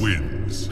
wins.